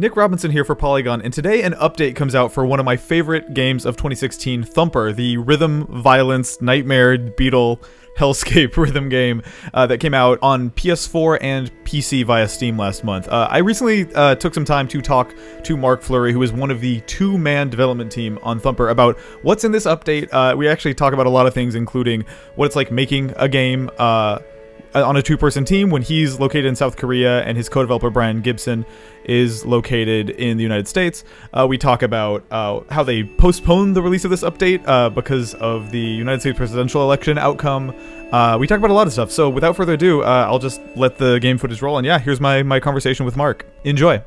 Nick Robinson here for Polygon, and today an update comes out for one of my favorite games of 2016, Thumper, the rhythm, violence, nightmare, beetle, hellscape rhythm game uh, that came out on PS4 and PC via Steam last month. Uh, I recently uh, took some time to talk to Marc Flury, who is one of the two-man development team on Thumper, about what's in this update. Uh, we actually talk about a lot of things, including what it's like making a game uh, on a two-person team when he's located in South Korea and his co-developer Brian Gibson is located in the United States. Uh, we talk about uh, how they postponed the release of this update uh, because of the United States presidential election outcome. Uh, we talk about a lot of stuff. So without further ado, uh, I'll just let the game footage roll. And yeah, here's my my conversation with Marc. Enjoy.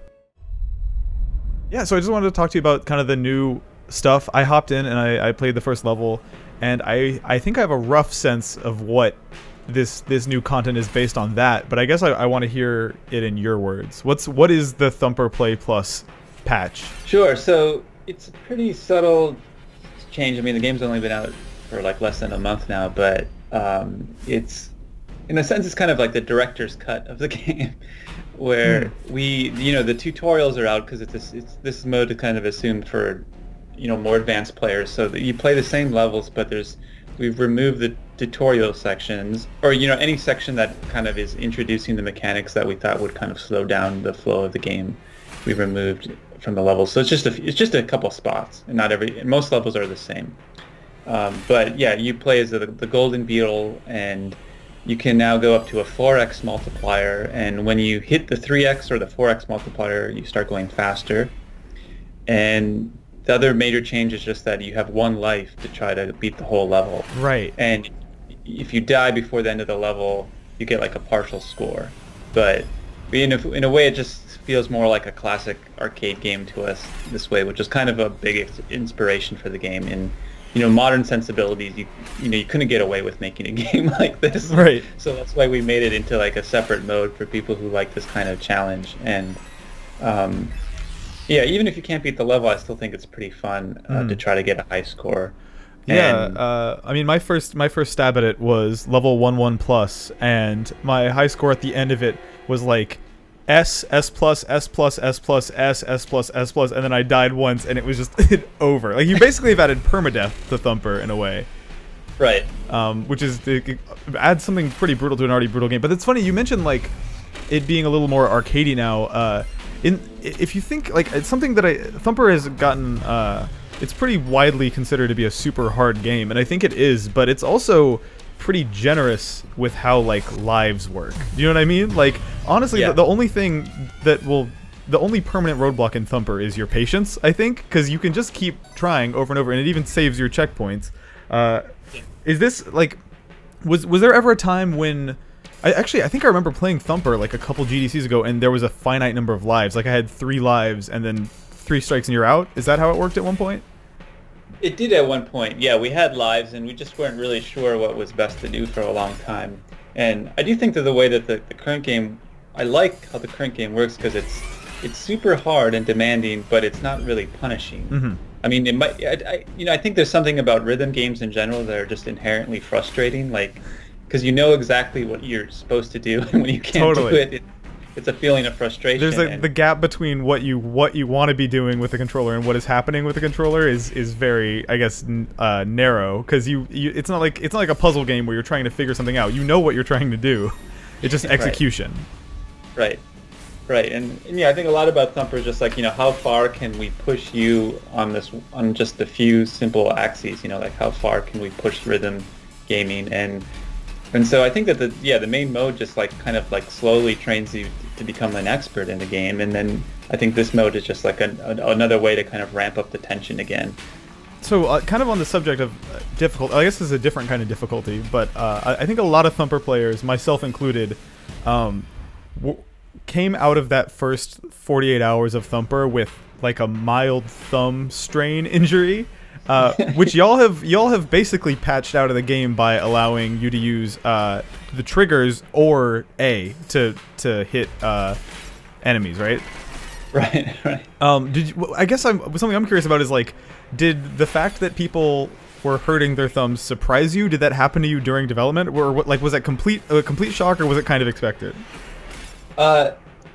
Yeah, so I just wanted to talk to you about kind of the new stuff. I hopped in and I, I played the first level, and I I think I have a rough sense of what this this new content is based on that. But I guess I, I want to hear it in your words. What's what is the Thumper Play Plus patch? Sure. So it's a pretty subtle change. I mean, the game's only been out for like less than a month now, but um, it's in a sense it's kind of like the director's cut of the game, where hmm. we you know the tutorials are out because it's, this, it's this mode is kind of assumed for you know more advanced players. So that you play the same levels, but there's we've removed the tutorial sections, or you know any section that kind of is introducing the mechanics that we thought would kind of slow down the flow of the game. We've removed from the levels, so it's just a it's just a couple spots, and not every most levels are the same. Um, but yeah, you play as the, the golden beetle, and you can now go up to a 4x multiplier, and when you hit the 3x or the 4x multiplier, you start going faster. And the other major change is just that you have one life to try to beat the whole level. Right. And if you die before the end of the level, you get like a partial score. But in a, in a way, it just feels more like a classic arcade game to us this way, which is kind of a big inspiration for the game. In you know modern sensibilities, you you know you couldn't get away with making a game like this. Right. So that's why we made it into like a separate mode for people who like this kind of challenge and. Um, yeah, even if you can't beat the level, I still think it's pretty fun uh, mm. to try to get a high score. Yeah, uh, I mean, my first my first stab at it was level one one plus, and my high score at the end of it was like S S plus S plus S plus S S plus S plus, and then I died once, and it was just over. Like you basically have added permadeath to Thumper in a way. Right. Um, which is it adds something pretty brutal to an already brutal game. But it's funny you mentioned like it being a little more arcadey now. Uh, in if you think like it's something that I Thumper has gotten uh, it's pretty widely considered to be a super hard game and I think it is but it's also pretty generous with how like lives work. Do you know what I mean? Like honestly yeah. the, the only thing that will the only permanent roadblock in Thumper is your patience I think because you can just keep trying over and over and it even saves your checkpoints. Uh, is this like was was there ever a time when I actually I think I remember playing Thumper like a couple GDCs ago, and there was a finite number of lives. Like I had three lives, and then three strikes and you're out. Is that how it worked at one point? It did at one point. Yeah, we had lives, and we just weren't really sure what was best to do for a long time. And I do think that the way that the, the current game, I like how the current game works because it's it's super hard and demanding, but it's not really punishing. Mm-hmm. I mean, it might. I, I, you know, I think there's something about rhythm games in general that are just inherently frustrating. Like because you know exactly what you're supposed to do, and when you can't totally. do it, it, it's a feeling of frustration. There's a, the gap between what you what you want to be doing with the controller and what is happening with the controller is is very, I guess, uh, narrow because you, you it's not like it's not like a puzzle game where you're trying to figure something out. You know what you're trying to do. It's just execution. right. Right, and, and, yeah, I think a lot about Thumper is just like you know how far can we push you on this on just a few simple axes. You know, like how far can we push rhythm gaming and and so I think that the yeah the main mode just like kind of like slowly trains you to become an expert in the game, and then I think this mode is just like another way to kind of ramp up the tension again. So, uh, kind of on the subject of uh, difficult, I guess this is a different kind of difficulty, but uh, I, I, think a lot of Thumper players, myself included, um, came out of that first 48 hours of Thumper with like a mild thumb strain injury uh, which y'all have y'all have basically patched out of the game by allowing you to use uh, the triggers or A to to hit uh, enemies, right? Right, right. Um, did you, I guess I'm something I'm curious about is like, did the fact that people were hurting their thumbs surprise you? Did that happen to you during development, or what, like was that complete a complete shock, or was it kind of expected? Uh,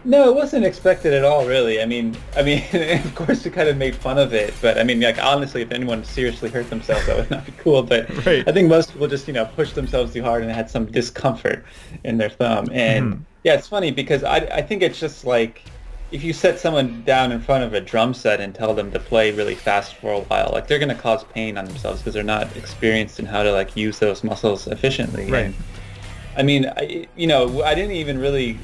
No, it wasn't expected at all, really. I mean, I mean, of course, we kind of made fun of it, but I mean, like honestly, if anyone seriously hurt themselves, that would not be cool. But right. I think most people just, you know, pushed themselves too hard and had some discomfort in their thumb. And mm-hmm. yeah, it's funny because I, I think it's just like if you set someone down in front of a drum set and tell them to play really fast for a while, like they're going to cause pain on themselves because they're not experienced in how to like use those muscles efficiently. Right. And, I mean, I, you know, I didn't even really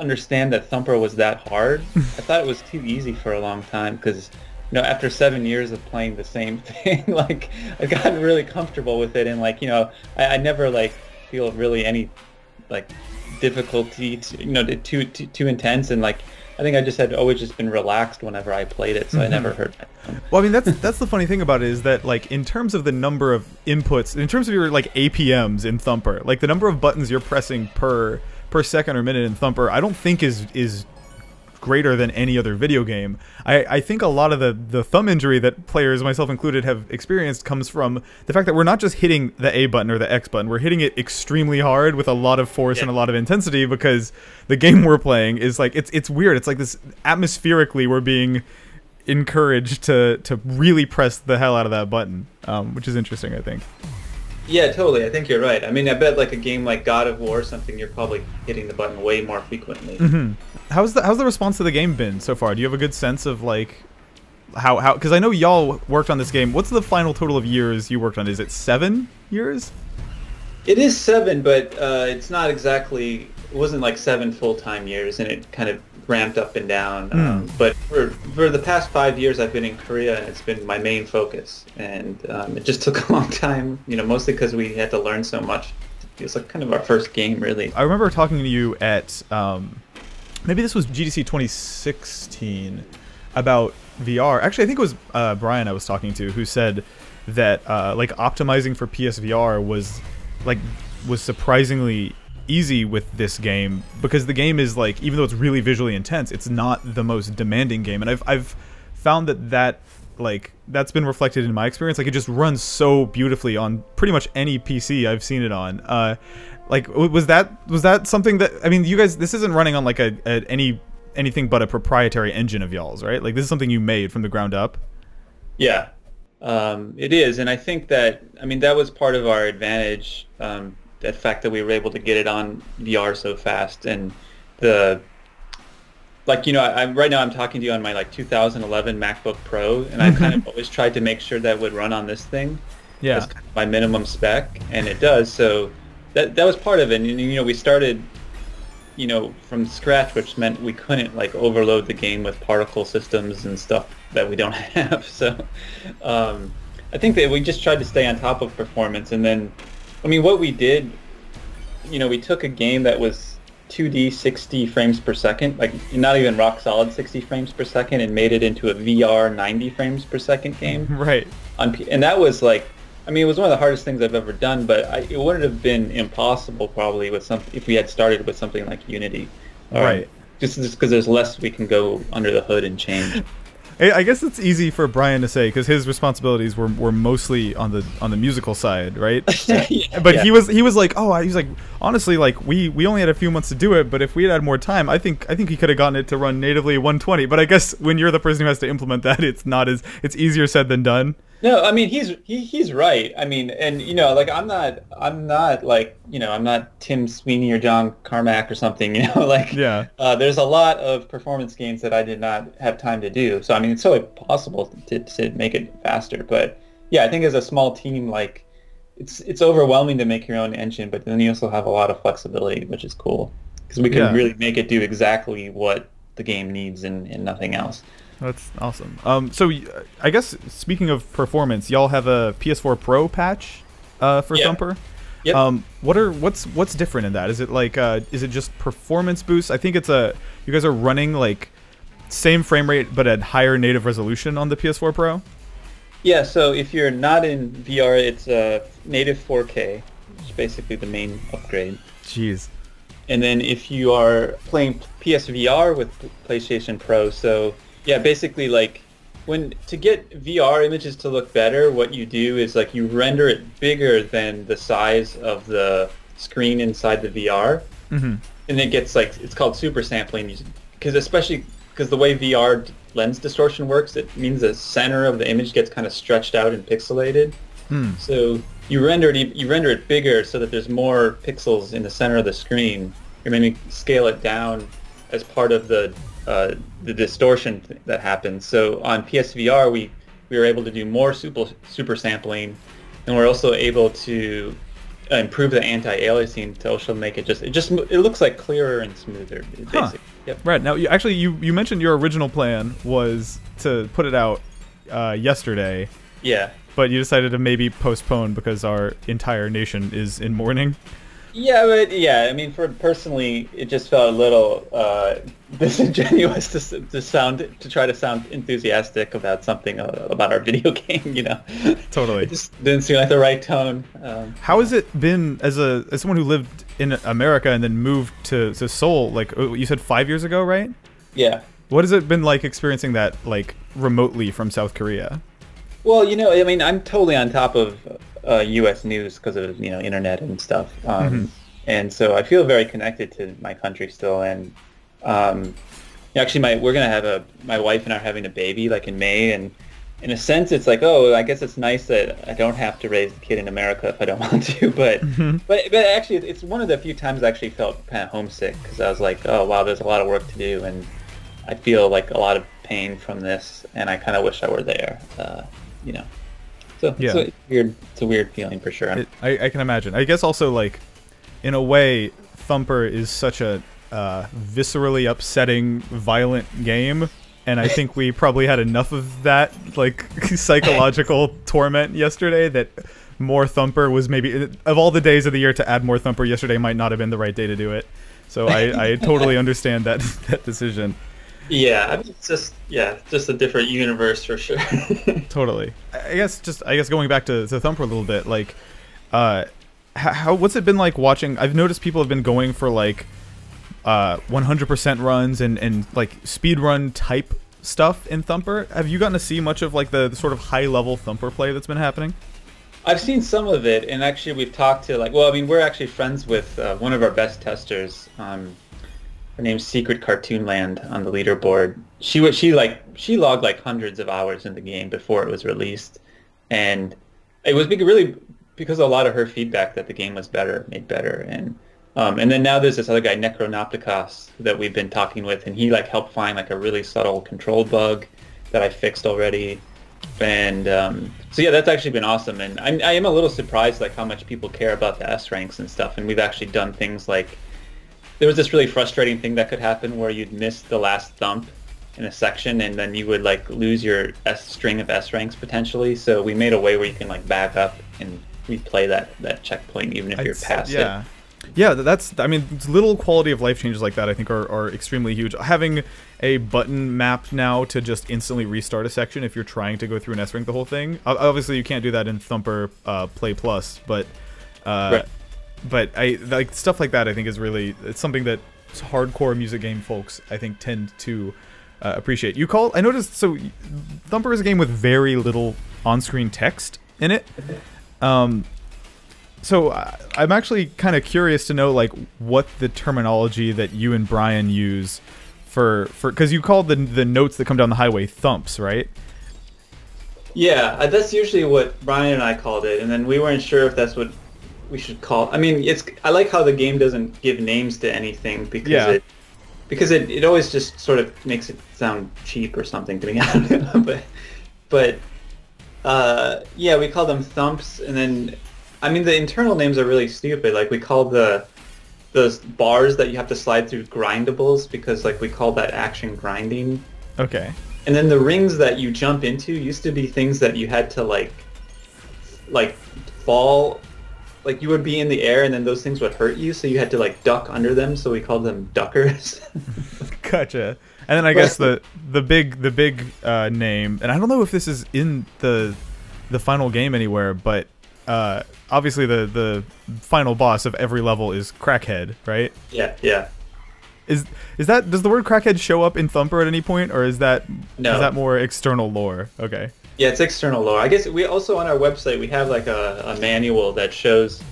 understand that Thumper was that hard. I thought it was too easy for a long time because, you know, after seven years of playing the same thing, like I got really comfortable with it, and like you know, I, I never like feel really any like difficulty, to, you know, too, too too intense, and like I think I just had always just been relaxed whenever I played it, so mm-hmm. I never heard. Well, I mean that's that's the funny thing about it is that like in terms of the number of inputs, in terms of your like APMs in Thumper, like the number of buttons you're pressing per per second or minute in Thumper, I don't think is is greater than any other video game. I, I think a lot of the, the thumb injury that players, myself included, have experienced comes from the fact that we're not just hitting the A button or the X button, we're hitting it extremely hard with a lot of force yeah. and a lot of intensity because the game we're playing is like it's it's weird. It's like this atmospherically we're being encouraged to to really press the hell out of that button, um, which is interesting, I think. Yeah, totally. I think you're right. I mean, I bet like a game like God of War or something, you're probably hitting the button way more frequently. Mm-hmm. How's the how's the response to the game been so far? Do you have a good sense of like how how? Because I know y'all worked on this game. What's the final total of years you worked on? Is it seven years? It is seven, but uh, it's not exactly. It wasn't like seven full time years, and it kind of ramped up and down. Mm. Um, but for for the past five years, I've been in Korea, and it's been my main focus. And um, it just took a long time, you know, mostly because we had to learn so much. It was like kind of our first game, really. I remember talking to you at um, maybe this was GDC 2016 about VR. Actually, I think it was uh, Brian I was talking to who said that uh, like optimizing for PSVR was like was surprisingly easy with this game because the game is like even though it's really visually intense it's not the most demanding game. And I've I've found that that like that's been reflected in my experience. Like it just runs so beautifully on pretty much any PC I've seen it on. Uh like was that was that something that I mean you guys this isn't running on like a, a any anything but a proprietary engine of y'all's right? Like this is something you made from the ground up? Yeah. Um, it is. And I think that I mean that was part of our advantage um, the fact that we were able to get it on VR so fast and the like you know I, am right now I'm talking to you on my like 2011 MacBook Pro and I kind of always tried to make sure that would run on this thing. Yeah. That's kind of my minimum spec and it does. So that that was part of it. And you know we started you know from scratch which meant we couldn't like overload the game with particle systems and stuff that we don't have. So um, I think that we just tried to stay on top of performance and then I mean, what we did, you know, we took a game that was 2D 60 frames per second, like not even rock solid 60 frames per second, and made it into a VR 90 frames per second game. Right. On and that was like, I mean, it was one of the hardest things I've ever done, but I, it wouldn't have been impossible probably with some if we had started with something like Unity. Um, right. Just because there's less we can go under the hood and change. I guess it's easy for Brian to say because his responsibilities were, were mostly on the on the musical side, right? yeah, but yeah. he was he was like, oh, he was like, honestly, like we we only had a few months to do it, but if we had had more time, I think I think he could have gotten it to run natively 120. But I guess when you're the person who has to implement that, it's not as it's easier said than done. No, I mean he's he, he's right. I mean, and you know, like I'm not I'm not like you know I'm not Tim Sweeney or John Carmack or something. You know, like yeah. Uh, there's a lot of performance gains that I did not have time to do. So I mean, it's totally possible to to make it faster. But yeah, I think as a small team, like it's it's overwhelming to make your own engine, but then you also have a lot of flexibility, which is cool because we can yeah. really make it do exactly what the game needs and, and nothing else. That's awesome. Um, so I guess speaking of performance, y'all have a PS4 Pro patch uh, for Thumper. Yep. Um, what are what's what's different in that? Is it like uh, is it just performance boost? I think it's a you guys are running like same frame rate but at higher native resolution on the PS4 Pro. Yeah. So if you're not in VR, it's a native 4K, which is basically the main upgrade. Jeez. And then if you are playing PSVR with PlayStation Pro, so yeah, basically like when to get VR images to look better, what you do is like you render it bigger than the size of the screen inside the VR. Mhm. and it gets like it's called super sampling because especially because the way VR lens distortion works, it means the center of the image gets kind of stretched out and pixelated. Hmm. So you render it you render it bigger so that there's more pixels in the center of the screen. You're maybe scale it down as part of the uh, the distortion th- that happens. So on PSVR, we we were able to do more super super sampling, and we're also able to uh, improve the anti-aliasing to also make it just it just it looks like clearer and smoother. Huh. Basically. Yep. Right now, you, actually, you you mentioned your original plan was to put it out uh, yesterday, Yeah. but you decided to maybe postpone because our entire nation is in mourning. Yeah, but yeah, I mean, for personally, it just felt a little uh, disingenuous to, to sound to try to sound enthusiastic about something uh, about our video game. You know, Totally. it just didn't seem like the right tone. Um, How has it been as a as someone who lived in America and then moved to, to Seoul? Like uh, you said, five years ago, right? yeah. What has it been like experiencing that like remotely from South Korea? Well, you know, I mean, I'm totally on top of uh, U.S. news because of you know internet and stuff, um, and so I feel very connected to my country still. And um, actually, my we're gonna have a my wife and I are having a baby like in May, and in a sense, it's like, oh, I guess it's nice that I don't have to raise the kid in America if I don't want to. But but but actually, it's one of the few times I actually felt kind of homesick because I was like, oh wow, there's a lot of work to do, and I feel like a lot of pain from this, and I kind of wish I were there. Uh, you know. So Yeah. it's a weird. It's a weird feeling for sure. It, I, I can imagine. I guess also like, in a way, Thumper is such a uh, viscerally upsetting, violent game, and I think we probably had enough of that like psychological torment yesterday that more Thumper was maybe of all the days of the year to add more Thumper yesterday might not have been the right day to do it. So I, I totally understand that that decision. Yeah, I mean, it's just yeah, just a different universe for sure. Totally. I guess just I guess going back to, to Thumper a little bit, like, uh, how what's it been like watching? I've noticed people have been going for like, uh, 100% runs and and like speed run type stuff in Thumper. Have you gotten to see much of like the, the sort of high level Thumper play that's been happening? I've seen some of it, and actually we've talked to like, well, I mean, we're actually friends with uh, one of our best testers. Um, her name's Secret Cartoon Land on the leaderboard. She was she like she logged like hundreds of hours in the game before it was released, and it was really because of a lot of her feedback that the game was better, made better, and um, and then now there's this other guy Necronopticos that we've been talking with, and he like helped find like a really subtle control bug that I fixed already and um, so yeah, that's actually been awesome. And I, I am a little surprised like how much people care about the S ranks and stuff. And we've actually done things like there was this really frustrating thing that could happen where you'd miss the last thump in a section, and then you would like lose your S string of S ranks potentially. So we made a way where you can like back up and replay that that checkpoint even if I'd you're say- past yeah. it. Yeah, th- that's. I mean, little quality of life changes like that I think are, are extremely huge. Having a button map now to just instantly restart a section if you're trying to go through an S rank the whole thing. Obviously, you can't do that in Thumper uh, Play Plus, but uh, Right. But I like stuff like that. I think is really it's something that hardcore music game folks I think tend to uh, appreciate. You call I noticed so Thumper is a game with very little on-screen text in it. Um, so I, I'm actually kind of curious to know like what the terminology that you and Brian use for for because you call the the notes that come down the highway thumps, right? Yeah, uh, that's usually what Brian and I called it, and then we weren't sure if that's what we should call. I mean, it's I like how the game doesn't give names to anything because Yeah. it because it, it always just sort of makes it sound cheap or something to me. I don't know, but but uh, yeah, we call them thumps, and then I mean the internal names are really stupid. Like we call the those bars that you have to slide through grindables because like we call that action grinding. Okay. And then the rings that you jump into used to be things that you had to like like fall like you would be in the air and then those things would hurt you so you had to like duck under them so we called them duckers. Gotcha. And then I guess the the big the big uh, name, and I don't know if this is in the the final game anywhere, but uh, obviously the the final boss of every level is Crakhed, right? yeah, yeah. Is is that does the word Crakhed show up in Thumper at any point, or is that No. is that more external lore? Okay. Yeah, it's external lore. I guess we also on our website we have like a, a manual that shows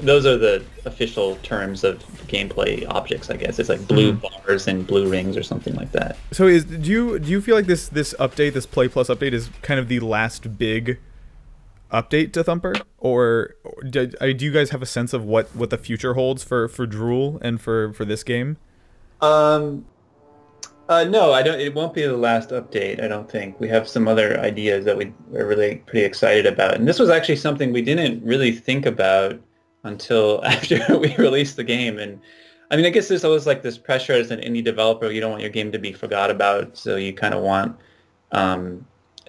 those are the official terms of gameplay objects. I guess it's like blue Mhm. bars and blue rings or something like that. So is do you do you feel like this this update, this Play Plus update, is kind of the last big update to Thumper, or, or do, do you guys have a sense of what what the future holds for for Drool and for for this game? Um, uh, no, I don't. It won't be the last update. I don't think we have some other ideas that we are really pretty excited about. And this was actually something we didn't really think about until after we released the game. And I mean, I guess there's always like this pressure as an indie developer. You don't want your game to be forgot about, so you kind of want um,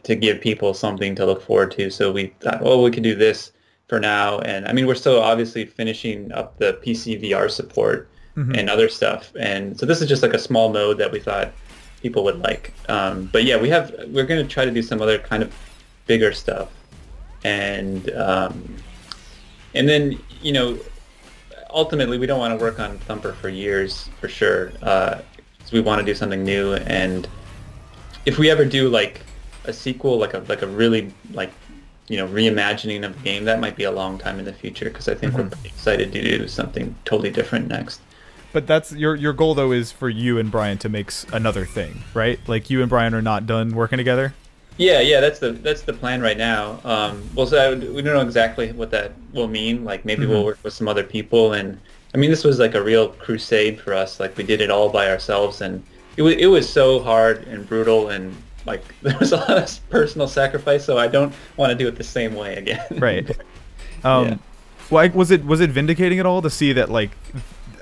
to give people something to look forward to. So we thought, well, we could do this for now. And I mean, we're still obviously finishing up the PC VR support Mhm. and other stuff. And so this is just like a small node that we thought people would like. Um, but yeah, we have we're going to try to do some other kind of bigger stuff, and um, and then you know ultimately we don't want to work on Thumper for years for sure. Uh, we want to do something new, and if we ever do like a sequel, like a like a really like you know reimagining of the game, that might be a long time in the future because I think we're Mhm. pretty excited to do something totally different next. But that's your your goal though is for you and Brian to make another thing, right? Like you and Brian are not done working together. Yeah, yeah, that's the that's the plan right now. Um, well, so would- we don't know exactly what that will mean. Like maybe Mhm. we'll work with some other people, and I mean this was like a real crusade for us. Like we did it all by ourselves, and it was it was so hard and brutal, and like there was a lot of personal sacrifice. So I don't want to do it the same way again. Right. Um, Yeah. Like, was it was it vindicating at all to see that like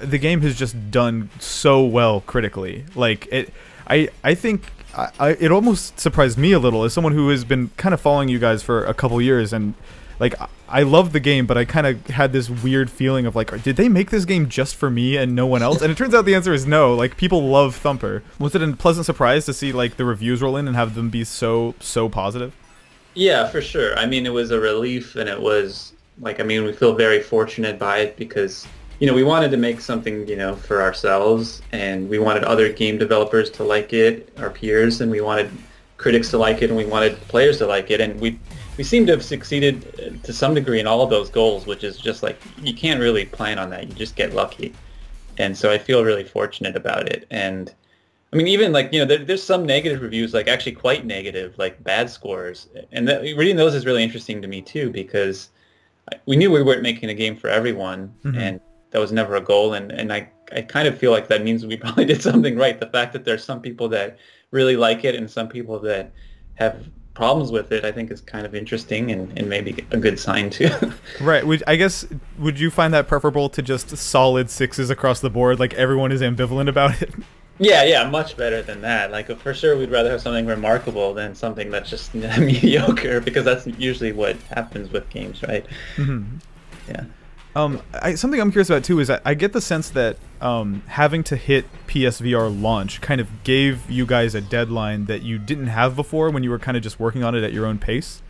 the game has just done so well critically? Like it, I I think I, I it almost surprised me a little as someone who has been kind of following you guys for a couple years and like I- love the game, but I kind of had this weird feeling of like, did they make this game just for me and no one else? And it turns out the answer is no. Like people love Thumper. Was it a pleasant surprise to see like the reviews roll in and have them be so so positive? Yeah, for sure. I mean, it was a relief, and it was like, I mean, we feel very fortunate by it because, you know, we wanted to make something, you know, for ourselves, and we wanted other game developers to like it, our peers, and we wanted critics to like it, and we wanted players to like it, and we we seem to have succeeded uh, to some degree in all of those goals, which is just like you can't really plan on that; you just get lucky, and so I feel really fortunate about it, and. I mean, even like you know, there, there's some negative reviews, like actually quite negative, like bad scores, and that, reading those is really interesting to me too because we knew we weren't making a game for everyone, Mhm. and that was never a goal. And and I I kind of feel like that means we probably did something right. The fact that there's some people that really like it and some people that have problems with it, I think is kind of interesting and, and maybe a good sign too. Right. Would I guess would you find that preferable to just solid sixes across the board? Like everyone is ambivalent about it. Yeah, yeah, much better than that. Like for sure, we'd rather have something remarkable than something that's just mediocre, because that's usually what happens with games, right? Mhm. Yeah. Um, I, something I'm curious about too is that I get the sense that um, having to hit PSVR launch kind of gave you guys a deadline that you didn't have before when you were kind of just working on it at your own pace.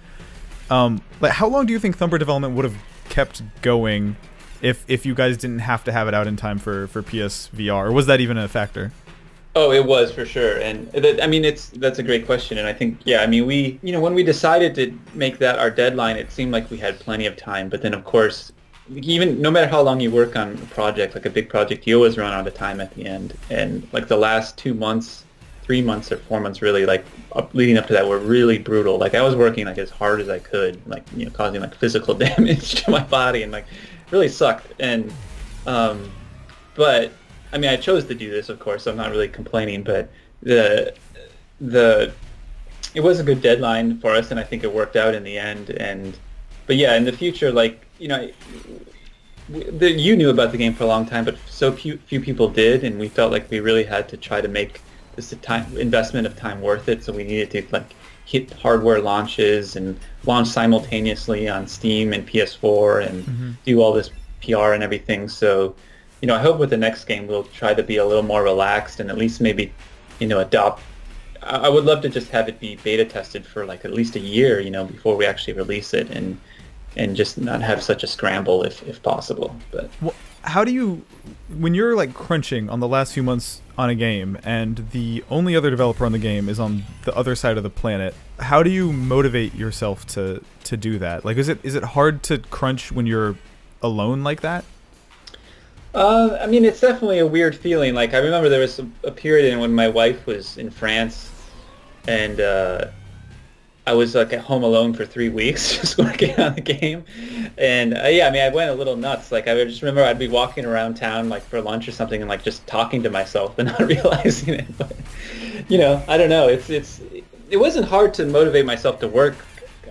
Um, like how long do you think Thumper development would have kept going if if you guys didn't have to have it out in time for for PSVR, or was that even a factor? Oh, it was for sure, and th- I mean, it's that's a great question, and I think yeah, I mean, we you know when we decided to make that our deadline, it seemed like we had plenty of time, but then of course, even no matter how long you work on a project, like a big project, you always run out of time at the end, and like the last two months, three months or four months, really like up, leading up to that were really brutal. Like I was working like as hard as I could, like you know, causing like physical damage to my body, and like really sucked, and um, but I mean, I chose to do this, of course. So I'm not really complaining, but the the it was a good deadline for us, and I think it worked out in the end. And but yeah, in the future, like you know, the, you knew about the game for a long time, but so few few people did, and we felt like we really had to try to make this time investment of time worth it. So we needed to like hit hardware launches and launch simultaneously on Steam and PS4 and Mhm. do all this PR and everything. So, you know, I hope with the next game we'll try to be a little more relaxed and at least maybe, you know, adopt. I I would love to just have it be beta tested for like at least a year, you know, before we actually release it and and just not have such a scramble if, if possible. But Well, how do you, when you're like crunching on the last few months on a game, and the only other developer on the game is on the other side of the planet, how do you motivate yourself to to do that? Like, is it is it hard to crunch when you're alone like that? Uh, I mean, it's definitely a weird feeling. Like I remember there was a, a period in when my wife was in France, and uh, I was like at home alone for three weeks, just working on the game. And uh, yeah, I mean, I went a little nuts. Like I just remember I'd be walking around town like for lunch or something, and like just talking to myself and not realizing it. But you know, I don't know. It's it's it wasn't hard to motivate myself to work.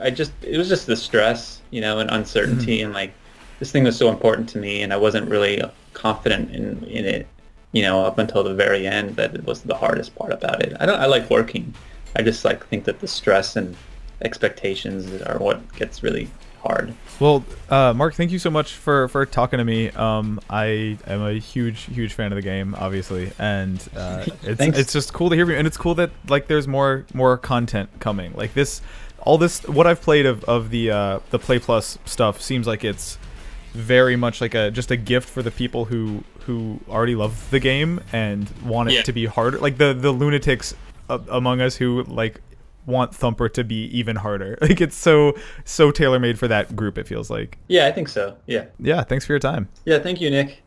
I just it was just the stress, you know, and uncertainty, mm-hmm. and like this thing was so important to me, and I wasn't really confident in in it, you know, up until the very end. That it was the hardest part about it. I don't. I like working. I just like think that the stress and expectations are what gets really hard. Well, uh, Marc, thank you so much for, for talking to me. Um, I am a huge, huge fan of the game, obviously, and uh, it's it's just cool to hear you. And it's cool that like there's more more content coming. Like this, all this, what I've played of, of the uh, the Play Plus stuff seems like it's very much like a just a gift for the people who who already love the game and want it yeah. to be harder. Like the the lunatics among us who like want Thumper to be even harder. Like it's so so tailor made for that group. It feels like. Yeah, I think so. Yeah. Yeah. Thanks for your time. Yeah. Thank you, Nick.